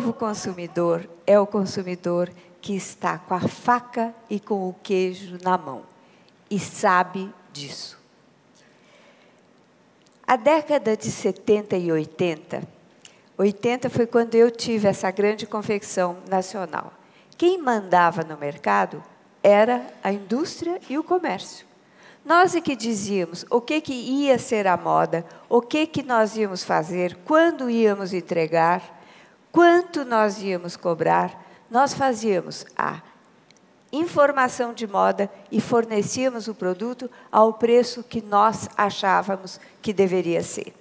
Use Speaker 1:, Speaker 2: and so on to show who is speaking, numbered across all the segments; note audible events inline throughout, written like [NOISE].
Speaker 1: novo consumidor é o consumidor que está com a faca e com o queijo na mão e sabe disso. A década de 70 e 80, 80 foi quando eu tive essa grande confecção nacional. Quem mandava no mercado era a indústria e o comércio. Nós é que dizíamos o que, que ia ser a moda, o que, que nós íamos fazer, quando íamos entregar, quanto nós íamos cobrar. Nós fazíamos a informação de moda e fornecíamos o produto ao preço que nós achávamos que deveria ser.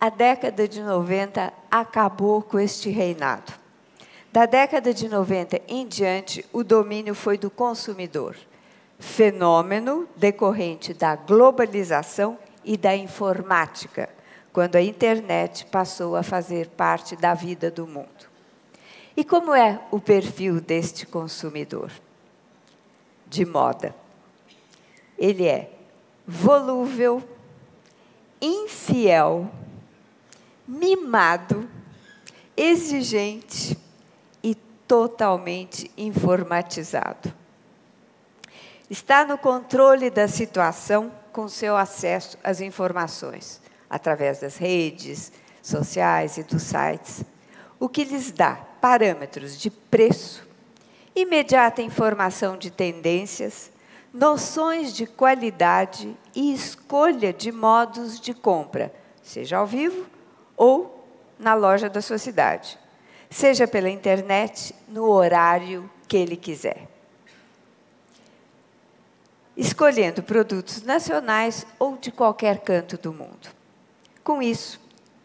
Speaker 1: A década de 90 acabou com este reinado. Da década de 90 em diante, o domínio foi do consumidor fenômeno decorrente da globalização e da informática, quando a internet passou a fazer parte da vida do mundo. E como é o perfil deste consumidor? De moda. Ele é volúvel, infiel, mimado, exigente e totalmente informatizado está no controle da situação com seu acesso às informações, através das redes sociais e dos sites, o que lhes dá parâmetros de preço, imediata informação de tendências, noções de qualidade e escolha de modos de compra, seja ao vivo ou na loja da sua cidade, seja pela internet, no horário que ele quiser escolhendo produtos nacionais ou de qualquer canto do mundo. Com isso,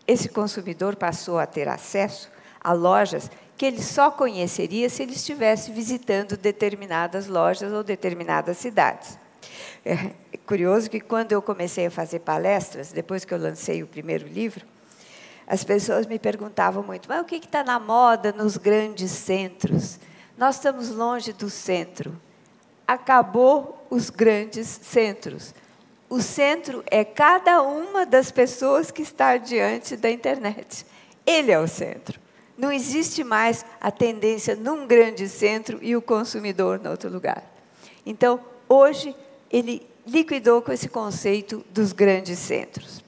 Speaker 1: esse consumidor passou a ter acesso a lojas que ele só conheceria se ele estivesse visitando determinadas lojas ou determinadas cidades. É curioso que quando eu comecei a fazer palestras, depois que eu lancei o primeiro livro, as pessoas me perguntavam muito, mas o que está na moda nos grandes centros? Nós estamos longe do centro acabou os grandes centros. O centro é cada uma das pessoas que está diante da internet. Ele é o centro. Não existe mais a tendência num grande centro e o consumidor no outro lugar. Então, hoje, ele liquidou com esse conceito dos grandes centros.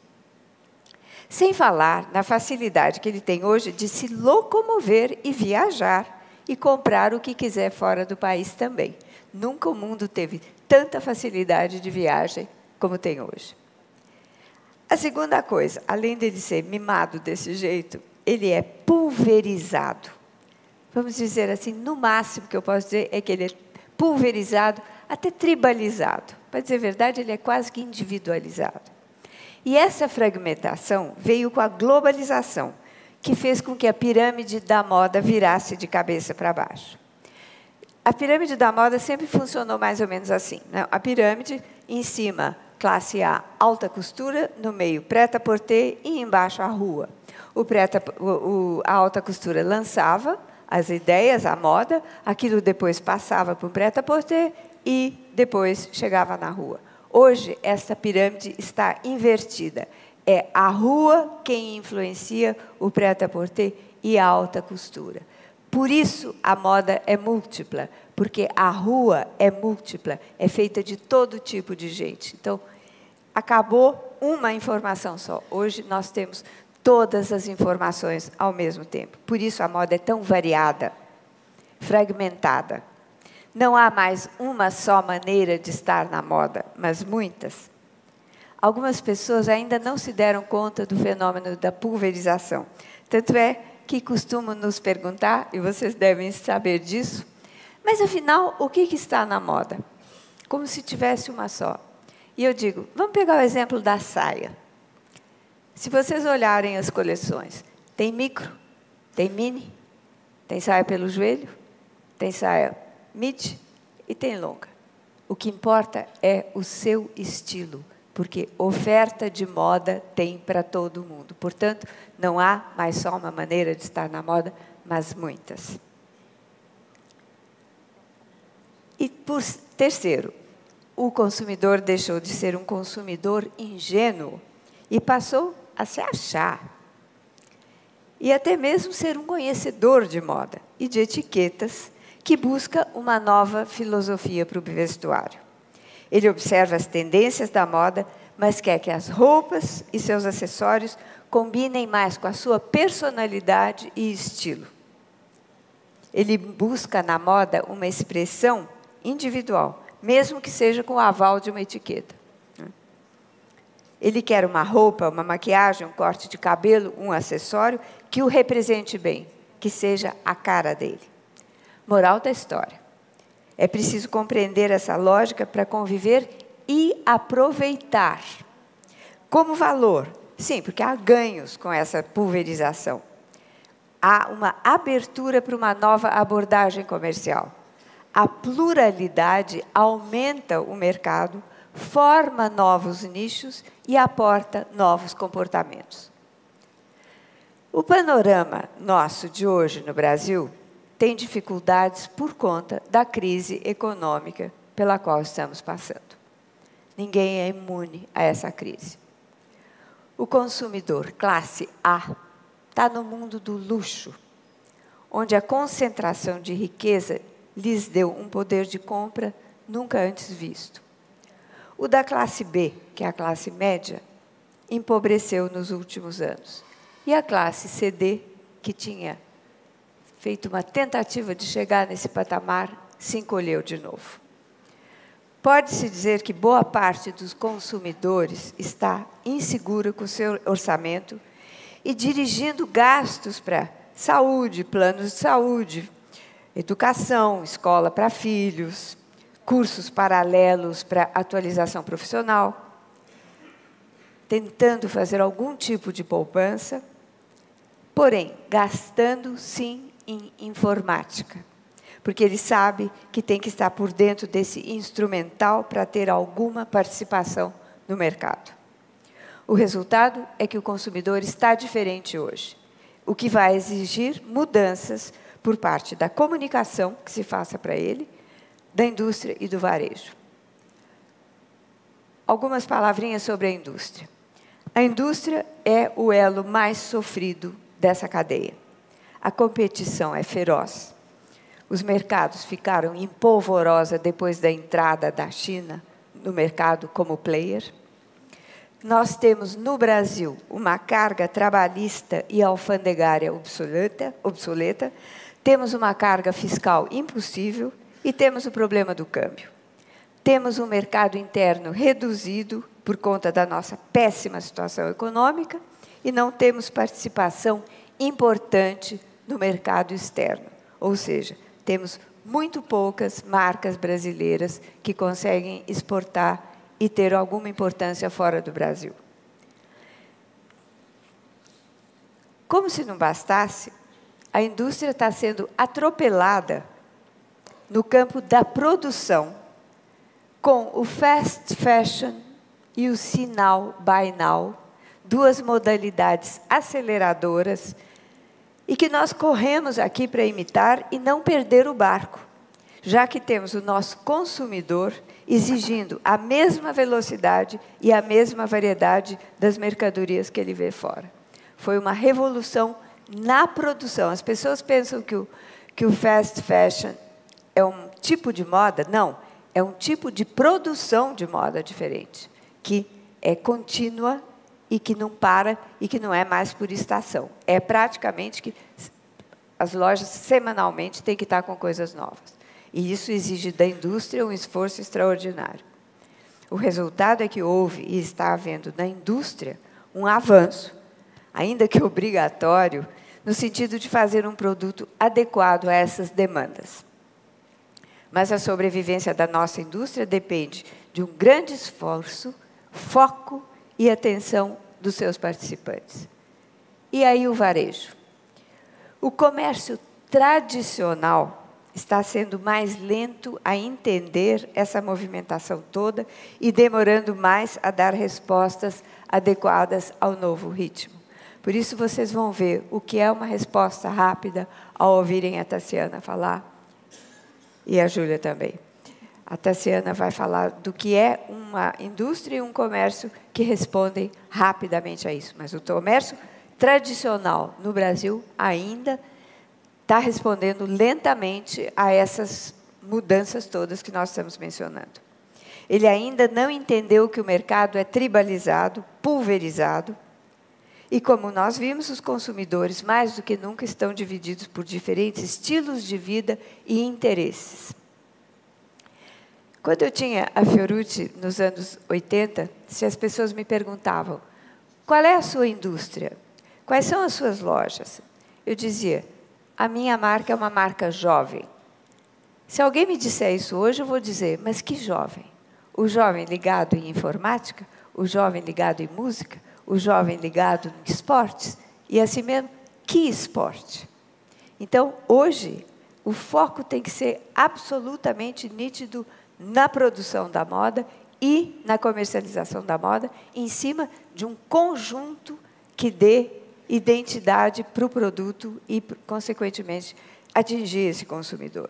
Speaker 1: Sem falar na facilidade que ele tem hoje de se locomover e viajar e comprar o que quiser fora do país também. Nunca o mundo teve tanta facilidade de viagem como tem hoje. A segunda coisa, além de ele ser mimado desse jeito, ele é pulverizado. Vamos dizer assim, no máximo que eu posso dizer é que ele é pulverizado, até tribalizado. Para dizer a verdade, ele é quase que individualizado. E essa fragmentação veio com a globalização, que fez com que a pirâmide da moda virasse de cabeça para baixo. A pirâmide da moda sempre funcionou mais ou menos assim. Né? A pirâmide, em cima, classe A, alta costura, no meio, preta-porter e embaixo a rua. O preta, o, o, a alta costura lançava as ideias, a moda, aquilo depois passava para o preta-porter e depois chegava na rua. Hoje, essa pirâmide está invertida. É a rua quem influencia o preta-porter e a alta costura. Por isso a moda é múltipla, porque a rua é múltipla, é feita de todo tipo de gente. Então, acabou uma informação só. Hoje nós temos todas as informações ao mesmo tempo. Por isso a moda é tão variada, fragmentada. Não há mais uma só maneira de estar na moda, mas muitas. Algumas pessoas ainda não se deram conta do fenômeno da pulverização. Tanto é que costumam nos perguntar, e vocês devem saber disso, mas afinal, o que, que está na moda? Como se tivesse uma só. E eu digo, vamos pegar o exemplo da saia. Se vocês olharem as coleções, tem micro, tem mini, tem saia pelo joelho, tem saia mid e tem longa. O que importa é o seu estilo, porque oferta de moda tem para todo mundo. Portanto, não há mais só uma maneira de estar na moda, mas muitas. E por terceiro, o consumidor deixou de ser um consumidor ingênuo e passou a se achar. e até mesmo ser um conhecedor de moda e de etiquetas que busca uma nova filosofia para o vestuário. Ele observa as tendências da moda, mas quer que as roupas e seus acessórios combinem mais com a sua personalidade e estilo. Ele busca na moda uma expressão individual, mesmo que seja com o aval de uma etiqueta. Ele quer uma roupa, uma maquiagem, um corte de cabelo, um acessório que o represente bem, que seja a cara dele. Moral da história. É preciso compreender essa lógica para conviver e aproveitar. Como valor, sim, porque há ganhos com essa pulverização. Há uma abertura para uma nova abordagem comercial. A pluralidade aumenta o mercado, forma novos nichos e aporta novos comportamentos. O panorama nosso de hoje no Brasil tem dificuldades por conta da crise econômica pela qual estamos passando. Ninguém é imune a essa crise. O consumidor classe A está no mundo do luxo, onde a concentração de riqueza lhes deu um poder de compra nunca antes visto. O da classe B, que é a classe média, empobreceu nos últimos anos. E a classe CD, que tinha feito uma tentativa de chegar nesse patamar, se encolheu de novo. Pode-se dizer que boa parte dos consumidores está insegura com seu orçamento e dirigindo gastos para saúde, planos de saúde, educação, escola para filhos, cursos paralelos para atualização profissional, tentando fazer algum tipo de poupança, porém gastando sim em informática, porque ele sabe que tem que estar por dentro desse instrumental para ter alguma participação no mercado. O resultado é que o consumidor está diferente hoje, o que vai exigir mudanças por parte da comunicação que se faça para ele da indústria e do varejo. Algumas palavrinhas sobre a indústria. A indústria é o elo mais sofrido dessa cadeia. A competição é feroz. Os mercados ficaram em polvorosa depois da entrada da China no mercado como player. Nós temos no Brasil uma carga trabalhista e alfandegária obsoleta, obsoleta. Temos uma carga fiscal impossível e temos o problema do câmbio. Temos um mercado interno reduzido por conta da nossa péssima situação econômica e não temos participação importante no mercado externo. Ou seja, temos muito poucas marcas brasileiras que conseguem exportar e ter alguma importância fora do Brasil. Como se não bastasse, a indústria está sendo atropelada no campo da produção, com o fast fashion e o sinal buy now, duas modalidades aceleradoras e que nós corremos aqui para imitar e não perder o barco, já que temos o nosso consumidor exigindo a mesma velocidade e a mesma variedade das mercadorias que ele vê fora. Foi uma revolução na produção. As pessoas pensam que o, que o fast fashion é um tipo de moda? Não, é um tipo de produção de moda diferente, que é contínua e que não para e que não é mais por estação. É praticamente que as lojas semanalmente têm que estar com coisas novas. E isso exige da indústria um esforço extraordinário. O resultado é que houve e está havendo na indústria um avanço, ainda que obrigatório, no sentido de fazer um produto adequado a essas demandas. Mas a sobrevivência da nossa indústria depende de um grande esforço, foco e atenção dos seus participantes. E aí o varejo. O comércio tradicional está sendo mais lento a entender essa movimentação toda e demorando mais a dar respostas adequadas ao novo ritmo. Por isso vocês vão ver o que é uma resposta rápida ao ouvirem a Tassiana falar e a Júlia também. A Tassiana vai falar do que é uma indústria e um comércio que respondem rapidamente a isso. Mas o comércio tradicional no Brasil ainda está respondendo lentamente a essas mudanças todas que nós estamos mencionando. Ele ainda não entendeu que o mercado é tribalizado, pulverizado, e como nós vimos, os consumidores, mais do que nunca, estão divididos por diferentes estilos de vida e interesses. Quando eu tinha a Fiorucci, nos anos 80, se as pessoas me perguntavam qual é a sua indústria, quais são as suas lojas, eu dizia, a minha marca é uma marca jovem. Se alguém me disser isso hoje, eu vou dizer, mas que jovem? O jovem ligado em informática? O jovem ligado em música? O jovem ligado em esportes? E assim mesmo, que esporte? Então, hoje, o foco tem que ser absolutamente nítido na produção da moda e na comercialização da moda, em cima de um conjunto que dê identidade para o produto e, consequentemente, atingir esse consumidor.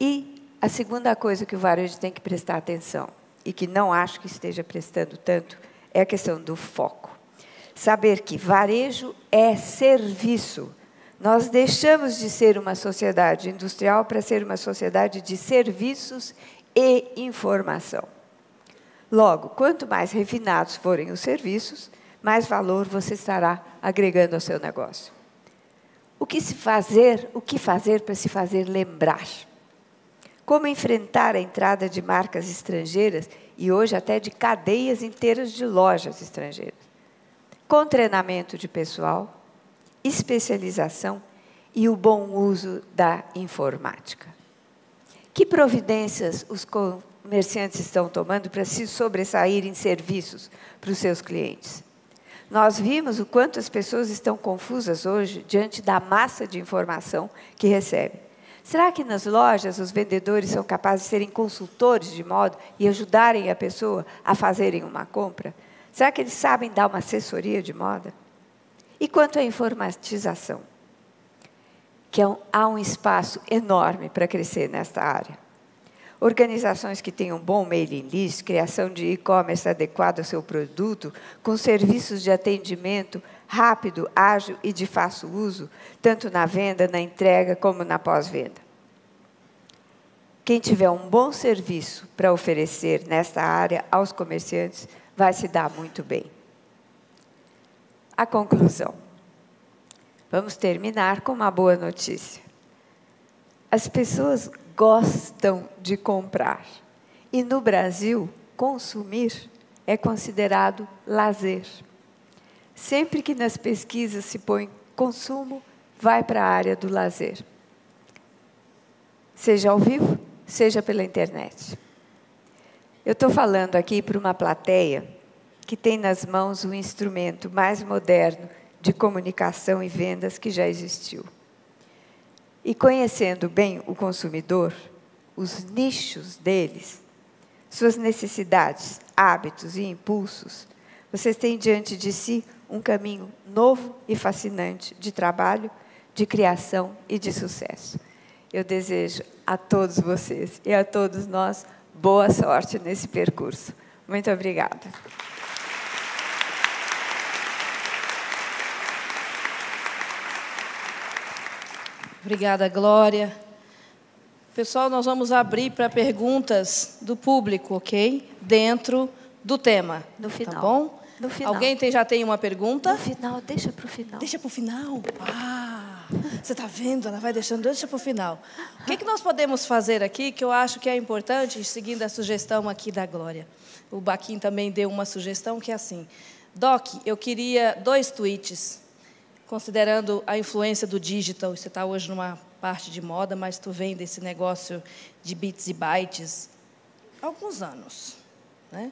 Speaker 1: E a segunda coisa que o varejo tem que prestar atenção, e que não acho que esteja prestando tanto, é a questão do foco. Saber que varejo é serviço. Nós deixamos de ser uma sociedade industrial para ser uma sociedade de serviços e informação. Logo, quanto mais refinados forem os serviços, mais valor você estará agregando ao seu negócio. O que se fazer, o que fazer para se fazer lembrar? Como enfrentar a entrada de marcas estrangeiras e hoje até de cadeias inteiras de lojas estrangeiras? Com treinamento de pessoal, especialização e o bom uso da informática. Que providências os comerciantes estão tomando para se sobressair em serviços para os seus clientes? Nós vimos o quanto as pessoas estão confusas hoje diante da massa de informação que recebem. Será que nas lojas os vendedores são capazes de serem consultores de modo e ajudarem a pessoa a fazerem uma compra? Será que eles sabem dar uma assessoria de moda? E quanto à informatização? Que é há um espaço enorme para crescer nesta área. Organizações que tenham bom mailing list, criação de e-commerce adequado ao seu produto, com serviços de atendimento rápido, ágil e de fácil uso, tanto na venda, na entrega, como na pós-venda. Quem tiver um bom serviço para oferecer nesta área aos comerciantes vai se dar muito bem. A conclusão. Vamos terminar com uma boa notícia. As pessoas gostam de comprar. E no Brasil, consumir é considerado lazer. Sempre que nas pesquisas se põe consumo, vai para a área do lazer. Seja ao vivo, seja pela internet. Eu estou falando aqui para uma plateia que tem nas mãos o instrumento mais moderno de comunicação e vendas que já existiu. E conhecendo bem o consumidor, os nichos deles, suas necessidades, hábitos e impulsos, vocês têm diante de si um caminho novo e fascinante de trabalho, de criação e de sucesso. Eu desejo a todos vocês e a todos nós boa sorte nesse percurso. Muito obrigada.
Speaker 2: Obrigada, Glória. Pessoal, nós vamos abrir para perguntas do público, ok? Dentro do tema.
Speaker 1: No tá final.
Speaker 2: Tá bom?
Speaker 1: No final.
Speaker 2: Alguém tem, já tem uma pergunta?
Speaker 1: No final, deixa para o final.
Speaker 2: Deixa para o final? Ah, você está vendo? Ela vai deixando, deixa para o final. O que, que nós podemos fazer aqui que eu acho que é importante, seguindo a sugestão aqui da Glória? O Baquim também deu uma sugestão que é assim. Doc, eu queria dois tweets, considerando a influência do digital. Você está hoje numa parte de moda, mas tu vem desse negócio de bits e bytes há alguns anos, né?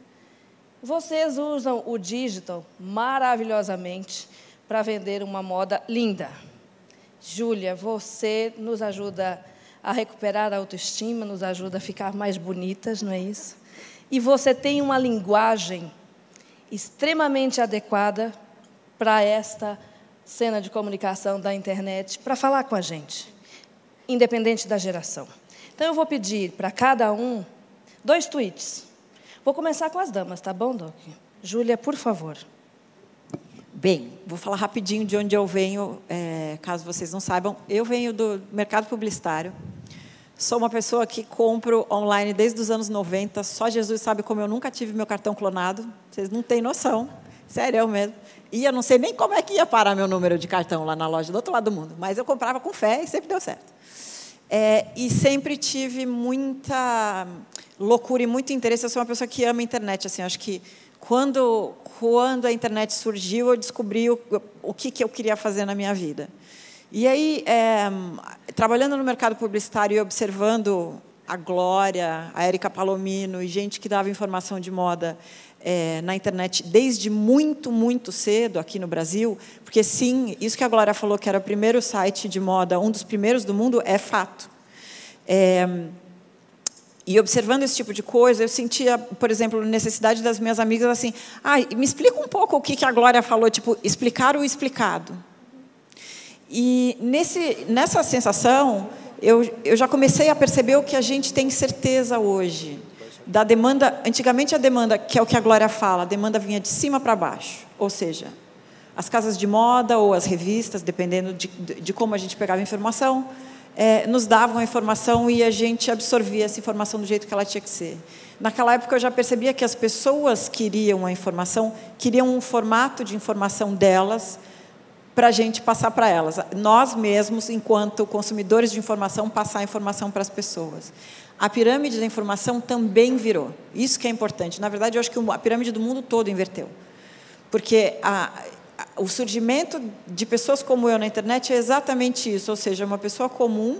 Speaker 2: Vocês usam o digital maravilhosamente para vender uma moda linda. Júlia, você nos ajuda a recuperar a autoestima, nos ajuda a ficar mais bonitas, não é isso? E você tem uma linguagem extremamente adequada para esta cena de comunicação da internet, para falar com a gente, independente da geração. Então eu vou pedir para cada um dois tweets Vou começar com as damas, tá bom, Doc? Júlia, por favor.
Speaker 3: Bem, vou falar rapidinho de onde eu venho, é, caso vocês não saibam. Eu venho do mercado publicitário. Sou uma pessoa que compro online desde os anos 90. Só Jesus sabe como eu nunca tive meu cartão clonado. Vocês não têm noção. Sério, eu mesmo. E eu não sei nem como é que ia parar meu número de cartão lá na loja do outro lado do mundo. Mas eu comprava com fé e sempre deu certo. É, e sempre tive muita loucura e muito interesse. Eu sou uma pessoa que ama a internet. Assim, acho que quando, quando a internet surgiu, eu descobri o, o que, que eu queria fazer na minha vida. E aí, é, trabalhando no mercado publicitário e observando a Glória, a Érica Palomino e gente que dava informação de moda é, na internet desde muito, muito cedo aqui no Brasil, porque sim, isso que a Glória falou que era o primeiro site de moda, um dos primeiros do mundo, é fato. É, e observando esse tipo de coisa, eu sentia, por exemplo, necessidade das minhas amigas assim, ah, me explica um pouco o que a Glória falou, tipo, explicar o explicado. E nesse, nessa sensação, eu, eu já comecei a perceber o que a gente tem certeza hoje. Da demanda, antigamente a demanda, que é o que a Glória fala, a demanda vinha de cima para baixo. Ou seja, as casas de moda ou as revistas, dependendo de, de, como a gente pegava a informação, é, nos davam a informação e a gente absorvia essa informação do jeito que ela tinha que ser. Naquela época eu já percebia que as pessoas queriam a informação, queriam um formato de informação delas para a gente passar para elas. Nós mesmos, enquanto consumidores de informação, passar a informação para as pessoas. A pirâmide da informação também virou. Isso que é importante. Na verdade, eu acho que a pirâmide do mundo todo inverteu. Porque a, o surgimento de pessoas como eu na internet é exatamente isso, ou seja, uma pessoa comum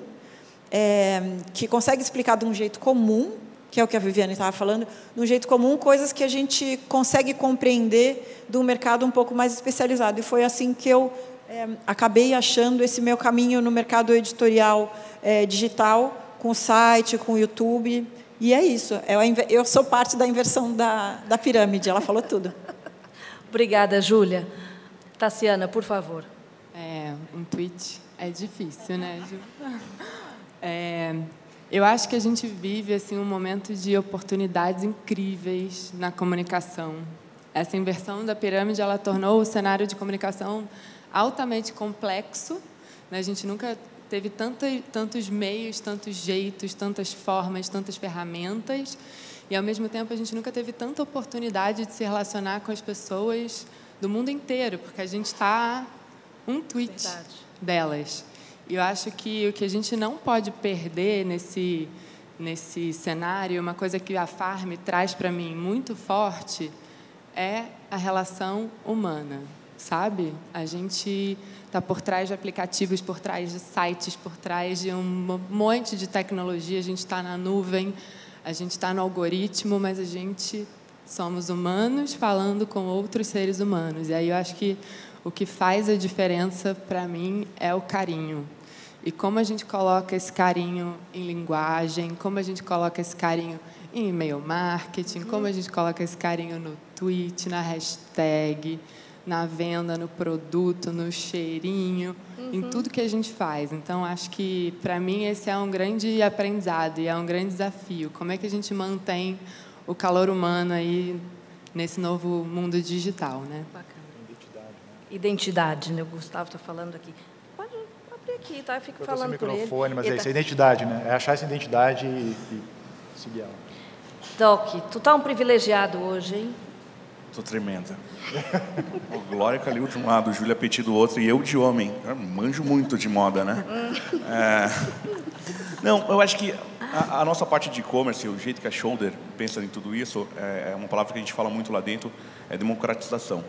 Speaker 3: é, que consegue explicar de um jeito comum, que é o que a Viviane estava falando, de um jeito comum, coisas que a gente consegue compreender de um mercado um pouco mais especializado. E foi assim que eu é, acabei achando esse meu caminho no mercado editorial é, digital, com site, com YouTube. E é isso. Eu, eu sou parte da inversão da, da pirâmide. Ela falou tudo. [LAUGHS]
Speaker 2: Obrigada, Júlia. Tassiana, por favor.
Speaker 4: É, um tweet é difícil, né? [LAUGHS] É, eu acho que a gente vive assim um momento de oportunidades incríveis na comunicação. Essa inversão da pirâmide ela tornou o cenário de comunicação altamente complexo. Né? A gente nunca teve tantos meios, tantos jeitos, tantas formas, tantas ferramentas. E, ao mesmo tempo, a gente nunca teve tanta oportunidade de se relacionar com as pessoas do mundo inteiro, porque a gente está um tweet Verdade. delas. E eu acho que o que a gente não pode perder nesse nesse cenário, uma coisa que a Farm traz para mim muito forte é a relação humana, sabe? A gente está por trás de aplicativos, por trás de sites, por trás de um monte de tecnologia. A gente está na nuvem, a gente está no algoritmo, mas a gente Somos humanos falando com outros seres humanos. E aí eu acho que o que faz a diferença para mim é o carinho. E como a gente coloca esse carinho em linguagem, como a gente coloca esse carinho em e-mail marketing, como a gente coloca esse carinho no tweet, na hashtag, na venda, no produto, no cheirinho, uhum. em tudo que a gente faz. Então, acho que, para mim, esse é um grande aprendizado e é um grande desafio. Como é que a gente mantém o calor humano aí nesse novo mundo digital, né? Bacana.
Speaker 2: Identidade, né? Identidade, né? O Gustavo está falando aqui. Pode abrir aqui, tá? Eu fico Eu falando por ele.
Speaker 5: mas é isso, é identidade, né? É achar essa identidade e, e seguir ela.
Speaker 2: Doc, tu tá um privilegiado hoje, hein?
Speaker 6: Tô tremenda. o Glória Calil de um lado, Júlia Petit do outro e eu de homem. Eu manjo muito de moda, né? é... Não, eu acho que a, a, nossa parte de e-commerce, o jeito que a Shoulder pensa em tudo isso, é, é uma palavra que a gente fala muito lá dentro, é democratização.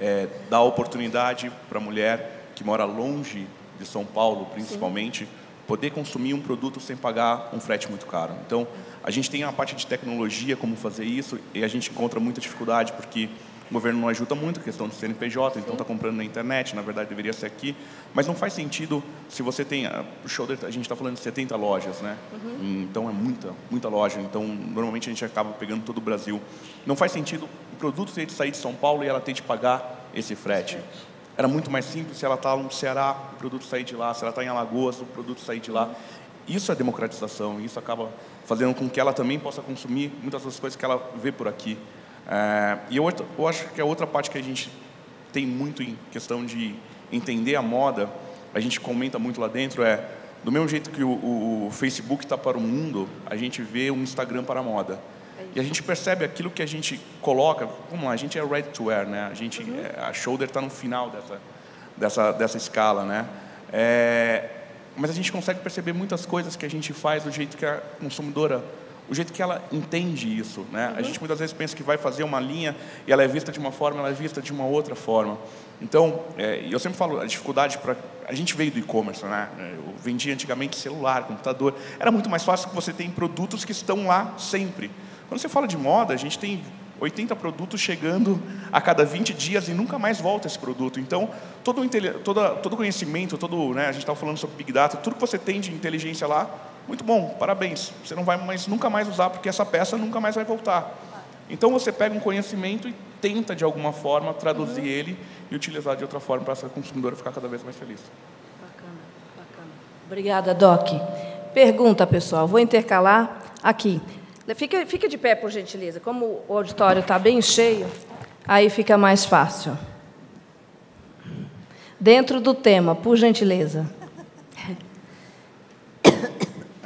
Speaker 6: É dar oportunidade para a mulher que mora longe de São Paulo, principalmente, Sim. Poder consumir um produto sem pagar um frete muito caro. Então, a gente tem a parte de tecnologia, como fazer isso, e a gente encontra muita dificuldade, porque o governo não ajuda muito, a questão do CNPJ, então está comprando na internet, na verdade deveria ser aqui. Mas não faz sentido se você tem. O shoulder, a gente está falando de 70 lojas, né? Uhum. Então é muita, muita loja. Então normalmente a gente acaba pegando todo o Brasil. Não faz sentido o produto ter de sair de São Paulo e ela ter de pagar esse frete. Era muito mais simples se ela está no Ceará, o produto sair de lá, se ela está em Alagoas, o produto sair de lá. Isso é democratização, isso acaba fazendo com que ela também possa consumir muitas das coisas que ela vê por aqui. É, e eu, eu acho que a outra parte que a gente tem muito em questão de entender a moda, a gente comenta muito lá dentro, é do mesmo jeito que o, o, o Facebook está para o mundo, a gente vê o Instagram para a moda. E a gente percebe aquilo que a gente coloca, vamos lá, a gente é ready to wear, né? A gente, uhum. a shoulder está no final dessa, dessa, dessa escala, né? É, mas a gente consegue perceber muitas coisas que a gente faz do jeito que a consumidora o jeito que ela entende isso. Né? Uhum. A gente muitas vezes pensa que vai fazer uma linha e ela é vista de uma forma, ela é vista de uma outra forma. Então, é, eu sempre falo a dificuldade para a gente veio do e-commerce, né? Eu vendia antigamente celular, computador. Era muito mais fácil que você tem produtos que estão lá sempre. Quando você fala de moda, a gente tem 80 produtos chegando a cada 20 dias e nunca mais volta esse produto. Então, todo todo conhecimento, todo, né, a gente estava falando sobre Big Data, tudo que você tem de inteligência lá, muito bom, parabéns. Você não vai mais, nunca mais usar porque essa peça nunca mais vai voltar. Então você pega um conhecimento e tenta de alguma forma traduzir uhum. ele e utilizar de outra forma para essa consumidora ficar cada vez mais feliz.
Speaker 2: Bacana, bacana. Obrigada, Doc. Pergunta, pessoal. Vou intercalar aqui. Fica, fica de pé, por gentileza. Como o auditório está bem cheio, aí fica mais fácil. Dentro do tema, por gentileza.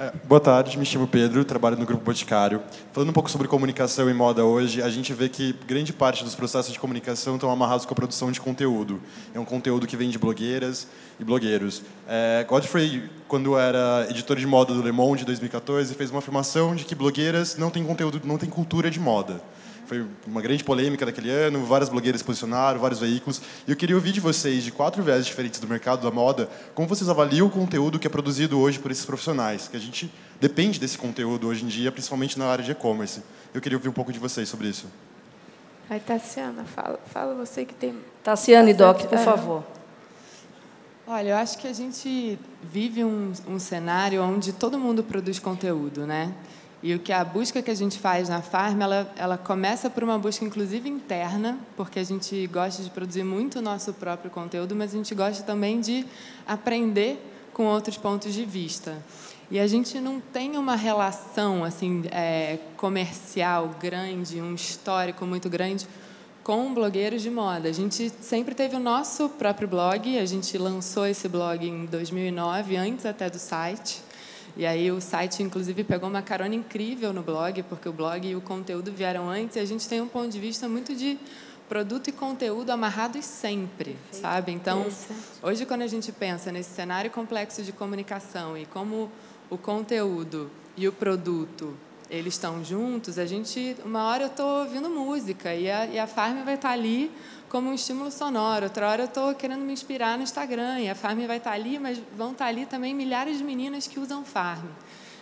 Speaker 7: É, boa tarde, me chamo Pedro, trabalho no Grupo Boticário. Falando um pouco sobre comunicação e moda hoje, a gente vê que grande parte dos processos de comunicação estão amarrados com a produção de conteúdo. É um conteúdo que vem de blogueiras e blogueiros. É, Godfrey, quando era editor de moda do Le Monde, em 2014, fez uma afirmação de que blogueiras não têm conteúdo, não têm cultura de moda. Foi uma grande polêmica daquele ano, várias blogueiras posicionaram, vários veículos. E eu queria ouvir de vocês, de quatro viés diferentes do mercado da moda, como vocês avaliam o conteúdo que é produzido hoje por esses profissionais, que a gente depende desse conteúdo hoje em dia, principalmente na área de e-commerce. Eu queria ouvir um pouco de vocês sobre isso.
Speaker 1: Aí, Tassiana, fala, fala você que tem.
Speaker 2: Tassiana e Doc, por favor.
Speaker 4: Olha, eu acho que a gente vive um, um cenário onde todo mundo produz conteúdo, né? E o que a busca que a gente faz na Farm, ela, ela começa por uma busca, inclusive, interna, porque a gente gosta de produzir muito o nosso próprio conteúdo, mas a gente gosta também de aprender com outros pontos de vista. E a gente não tem uma relação assim é, comercial grande, um histórico muito grande com blogueiros de moda. A gente sempre teve o nosso próprio blog, a gente lançou esse blog em 2009, antes até do site. E aí o site, inclusive, pegou uma carona incrível no blog, porque o blog e o conteúdo vieram antes, e a gente tem um ponto de vista muito de produto e conteúdo amarrados sempre, Perfeito. sabe? Então, hoje quando a gente pensa nesse cenário complexo de comunicação e como o conteúdo e o produto eles estão juntos, a gente uma hora eu estou ouvindo música e a, e a Farm vai estar tá ali como um estímulo sonoro. Outra hora eu estou querendo me inspirar no Instagram e a Farm vai estar ali, mas vão estar ali também milhares de meninas que usam Farm.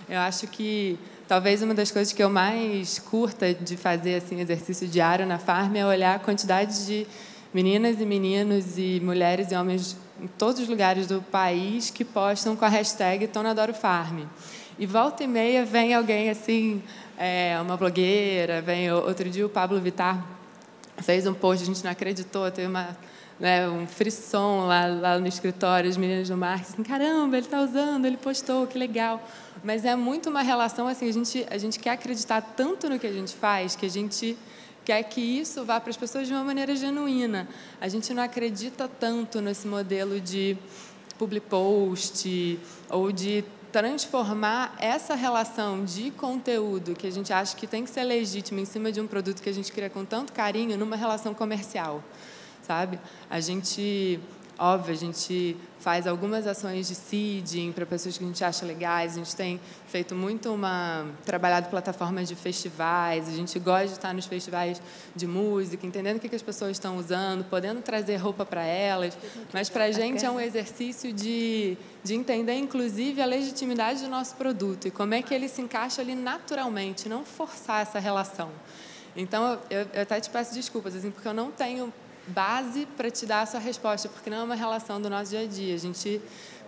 Speaker 4: Eu acho que talvez uma das coisas que eu mais curta de fazer assim exercício diário na Farm é olhar a quantidade de meninas e meninos e mulheres e homens em todos os lugares do país que postam com a hashtag Tonadoro Farm. E volta e meia vem alguém assim, é, uma blogueira, vem outro dia o Pablo Vittar fez um post, a gente não acreditou, teve uma, né, um frisson lá, lá no escritório, as meninas do marketing, assim, caramba, ele está usando, ele postou, que legal. Mas é muito uma relação, assim, a gente, a gente quer acreditar tanto no que a gente faz, que a gente quer que isso vá para as pessoas de uma maneira genuína. A gente não acredita tanto nesse modelo de public post ou de transformar essa relação de conteúdo que a gente acha que tem que ser legítima em cima de um produto que a gente cria com tanto carinho numa relação comercial, sabe? A gente Óbvio, a gente faz algumas ações de seeding para pessoas que a gente acha legais. A gente tem feito muito uma trabalhado plataformas de festivais. A gente gosta de estar nos festivais de música, entendendo o que as pessoas estão usando, podendo trazer roupa para elas. Mas para a gente é um exercício de, de entender, inclusive, a legitimidade do nosso produto e como é que ele se encaixa ali naturalmente, não forçar essa relação. Então, eu, eu até te peço desculpas, assim, porque eu não tenho base para te dar a sua resposta, porque não é uma relação do nosso dia a dia. A gente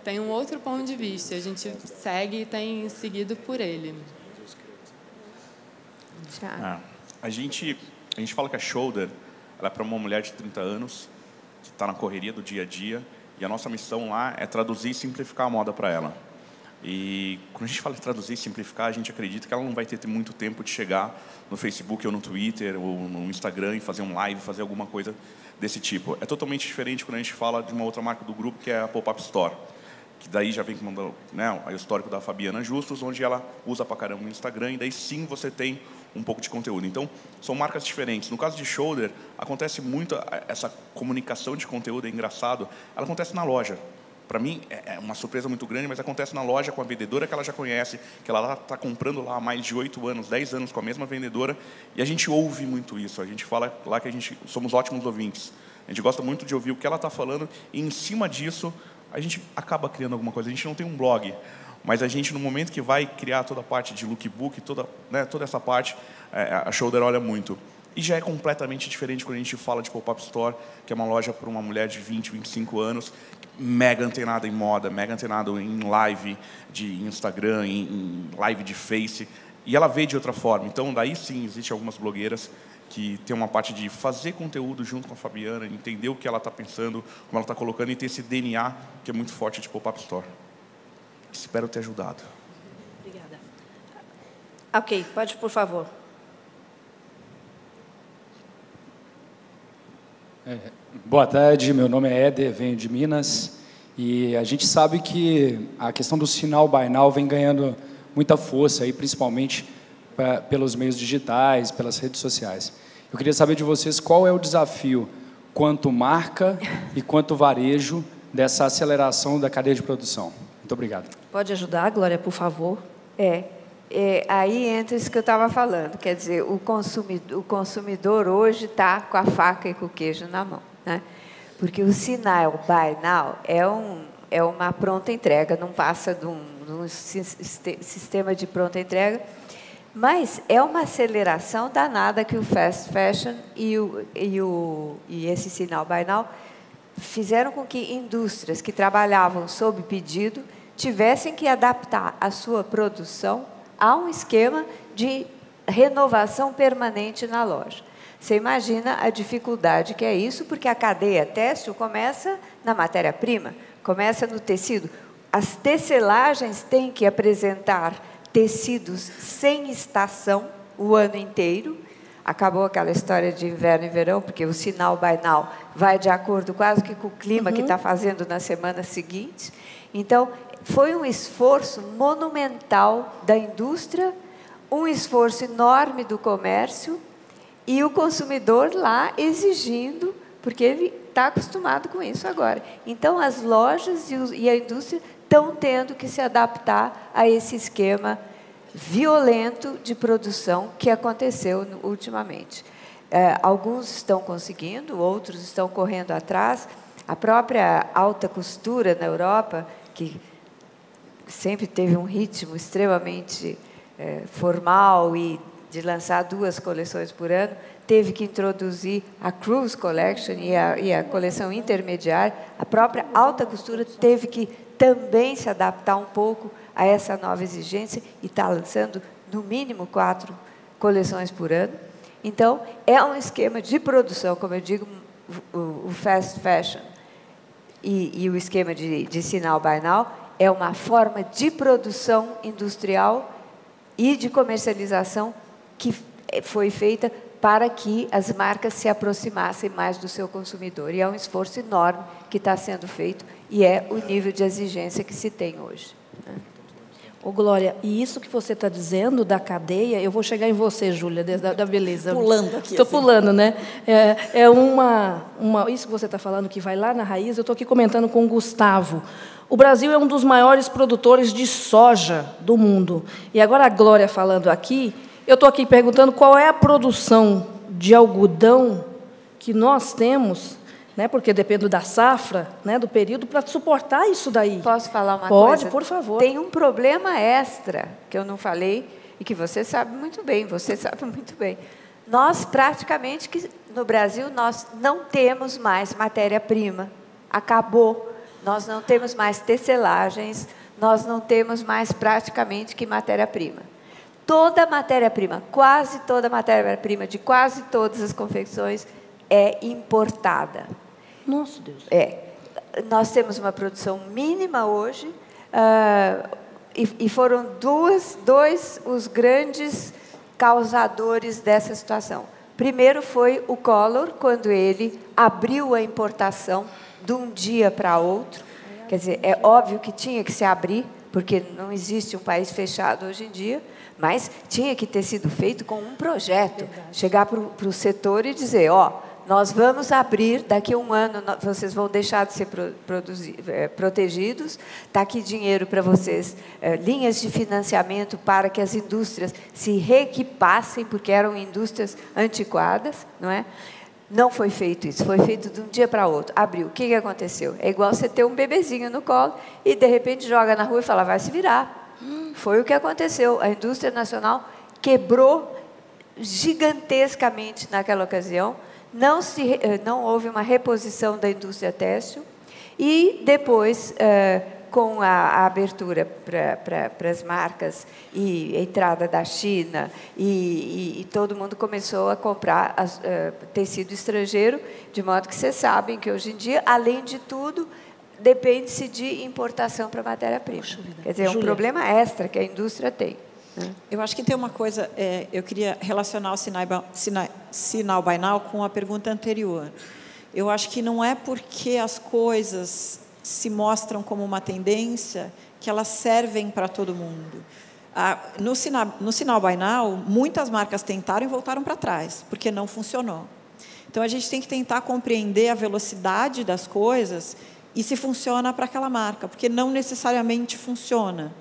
Speaker 4: tem um outro ponto de vista, a gente segue e tem seguido por ele.
Speaker 6: Ah, a gente a gente fala que a shoulder ela é para uma mulher de 30 anos que está na correria do dia a dia e a nossa missão lá é traduzir e simplificar a moda para ela. E quando a gente fala em traduzir e simplificar, a gente acredita que ela não vai ter muito tempo de chegar no Facebook ou no Twitter ou no Instagram e fazer um live, fazer alguma coisa desse tipo. É totalmente diferente quando a gente fala de uma outra marca do grupo, que é a Pop-Up Store. Que daí já vem com né, o histórico da Fabiana Justus, onde ela usa pra caramba o Instagram, e daí sim você tem um pouco de conteúdo. Então, são marcas diferentes. No caso de Shoulder, acontece muito essa comunicação de conteúdo, é engraçado, ela acontece na loja para mim é, é uma surpresa muito grande, mas acontece na loja com a vendedora que ela já conhece, que ela está comprando lá há mais de oito anos, dez anos com a mesma vendedora, e a gente ouve muito isso. A gente fala lá que a gente somos ótimos ouvintes. A gente gosta muito de ouvir o que ela está falando, e em cima disso a gente acaba criando alguma coisa. A gente não tem um blog, mas a gente no momento que vai criar toda a parte de lookbook, toda, né, toda essa parte, é, a Shoulder olha muito. E já é completamente diferente quando a gente fala de pop-up store, que é uma loja para uma mulher de 20, 25 anos, mega antenada em moda, mega antenado em live de Instagram, em, em live de Face, e ela vê de outra forma. Então, daí sim, existe algumas blogueiras que tem uma parte de fazer conteúdo junto com a Fabiana, entender o que ela está pensando, como ela está colocando, e ter esse DNA que é muito forte de pop-up store. Espero ter ajudado.
Speaker 2: Obrigada. Ok, pode, por favor.
Speaker 8: Boa tarde, meu nome é Éder, venho de Minas e a gente sabe que a questão do sinal bainal vem ganhando muita força, aí, principalmente pra, pelos meios digitais, pelas redes sociais. Eu queria saber de vocês qual é o desafio, quanto marca [LAUGHS] e quanto varejo, dessa aceleração da cadeia de produção. Muito obrigado.
Speaker 2: Pode ajudar, Glória, por favor?
Speaker 1: É, é, aí entra isso que eu estava falando, quer dizer, o consumidor, o consumidor hoje está com a faca e com o queijo na mão, né? porque o sinal Buy Now é, um, é uma pronta entrega, não passa de um, de um sistema de pronta entrega, mas é uma aceleração danada que o fast fashion e, o, e, o, e esse sinal Buy Now fizeram com que indústrias que trabalhavam sob pedido tivessem que adaptar a sua produção há um esquema de renovação permanente na loja. Você imagina a dificuldade que é isso, porque a cadeia têxtil começa na matéria-prima, começa no tecido. As tecelagens têm que apresentar tecidos sem estação o ano inteiro. Acabou aquela história de inverno e verão, porque o sinal bainal vai de acordo quase que com o clima uhum. que está fazendo na semana seguinte. Então, foi um esforço monumental da indústria, um esforço enorme do comércio e o consumidor lá exigindo, porque ele está acostumado com isso agora. Então, as lojas e a indústria estão tendo que se adaptar a esse esquema violento de produção que aconteceu ultimamente. É, alguns estão conseguindo, outros estão correndo atrás. A própria alta costura na Europa, que sempre teve um ritmo extremamente é, formal e de lançar duas coleções por ano, teve que introduzir a Cruise Collection e a, e a coleção intermediária. A própria alta costura teve que também se adaptar um pouco a essa nova exigência e está lançando no mínimo quatro coleções por ano. Então, é um esquema de produção, como eu digo, o, o fast fashion e, e, o esquema de, de sinal by now é uma forma de produção industrial e de comercialização que foi feita para que as marcas se aproximassem mais do seu consumidor. E é um esforço enorme que está sendo feito e é o nível de exigência que se tem hoje.
Speaker 2: Ô, Glória, e isso que você está dizendo da cadeia, eu vou chegar em você, Júlia, da, da beleza.
Speaker 3: Pulando aqui.
Speaker 2: Estou assim. pulando, né? É, é uma, uma. Isso que você está falando, que vai lá na raiz, eu estou aqui comentando com o Gustavo. O Brasil é um dos maiores produtores de soja do mundo. E agora a Glória falando aqui, eu estou aqui perguntando qual é a produção de algodão que nós temos, né, porque depende da safra, né, do período, para suportar isso daí.
Speaker 1: Posso falar uma
Speaker 2: Pode,
Speaker 1: coisa?
Speaker 2: Pode, por favor.
Speaker 1: Tem um problema extra que eu não falei e que você sabe muito bem, você [LAUGHS] sabe muito bem. Nós praticamente que no Brasil nós não temos mais matéria-prima. Acabou nós não temos mais tecelagens, nós não temos mais praticamente que matéria-prima. Toda matéria-prima, quase toda matéria-prima de quase todas as confecções é importada.
Speaker 2: Nossa Deus.
Speaker 1: É. Nós temos uma produção mínima hoje uh, e, e foram duas, dois os grandes causadores dessa situação. Primeiro foi o Collor, quando ele abriu a importação de um dia para outro. Quer dizer, é óbvio que tinha que se abrir, porque não existe um país fechado hoje em dia, mas tinha que ter sido feito com um projeto. Verdade. Chegar para o setor e dizer: ó, nós vamos abrir, daqui a um ano vocês vão deixar de ser é, protegidos, está aqui dinheiro para vocês, é, linhas de financiamento para que as indústrias se reequipassem, porque eram indústrias antiquadas, não é? Não foi feito isso, foi feito de um dia para outro. Abriu. O que, que aconteceu? É igual você ter um bebezinho no colo e, de repente, joga na rua e fala, vai se virar. Foi o que aconteceu. A indústria nacional quebrou gigantescamente naquela ocasião. Não, se, eh, não houve uma reposição da indústria têxtil. E depois, eh, com a, a abertura para as marcas e a entrada da China, e, e, e todo mundo começou a comprar as, uh, tecido estrangeiro, de modo que vocês sabem que hoje em dia, além de tudo, depende-se de importação para matéria-prima. Quer dizer, é um problema extra que a indústria tem.
Speaker 3: Né? Eu acho que tem uma coisa, é, eu queria relacionar o sinal, sinal, sinal now com a pergunta anterior. Eu acho que não é porque as coisas se mostram como uma tendência que elas servem para todo mundo. Ah, no, sinal, no sinal now, muitas marcas tentaram e voltaram para trás, porque não funcionou. Então, a gente tem que tentar compreender a velocidade das coisas e se funciona para aquela marca, porque não necessariamente funciona.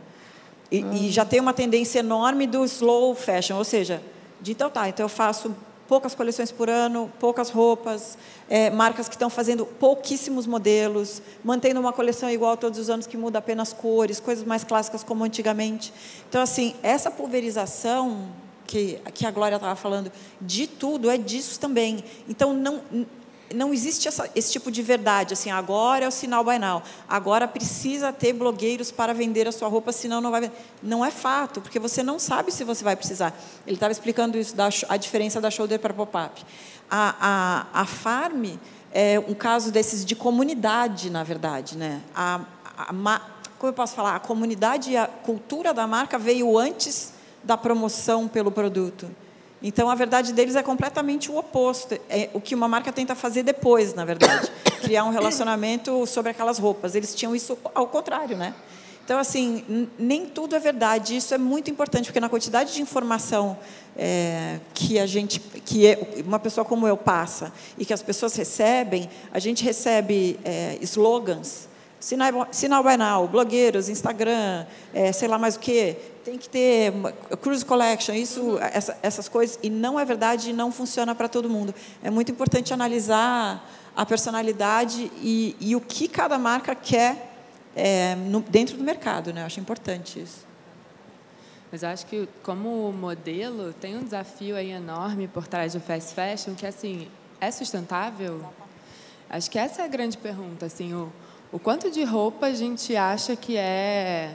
Speaker 3: E, hum. e, já tem uma tendência enorme do slow fashion, ou seja, de então tá, então eu faço poucas coleções por ano, poucas roupas, é, marcas que estão fazendo pouquíssimos modelos, mantendo uma coleção igual todos os anos que muda apenas cores, coisas mais clássicas como antigamente. Então, assim, essa pulverização que, que a Glória estava falando, de tudo, é disso também. Então, não, não existe essa, esse tipo de verdade, assim, agora é o sinal by now, agora precisa ter blogueiros para vender a sua roupa, senão não vai vender. Não é fato, porque você não sabe se você vai precisar. Ele estava explicando isso, da, a diferença da shoulder para pop-up. A, a, a Farm é um caso desses de comunidade, na verdade. Né? A, a, como eu posso falar? A comunidade e a cultura da marca veio antes da promoção pelo produto. Então, a verdade deles é completamente o oposto. É o que uma marca tenta fazer depois, na verdade. [COUGHS] Criar um relacionamento sobre aquelas roupas. Eles tinham isso ao contrário, né? Então, assim, nem tudo é verdade. Isso é muito importante, porque na quantidade de informação é, que a gente, que uma pessoa como eu passa e que as pessoas recebem, a gente recebe é, slogans Sinal, sinal blogueiros, Instagram, é, sei lá mais o quê. Tem que ter cruise collection, isso, essa, essas coisas. E não é verdade e não funciona para todo mundo. É muito importante analisar a personalidade e, e o que cada marca quer é, no, dentro do mercado. Né? Eu acho importante isso.
Speaker 4: Mas eu acho que, como modelo, tem um desafio aí enorme por trás do fast fashion, que, assim, é sustentável? Acho que essa é a grande pergunta. Assim, o, o quanto de roupa a gente acha que é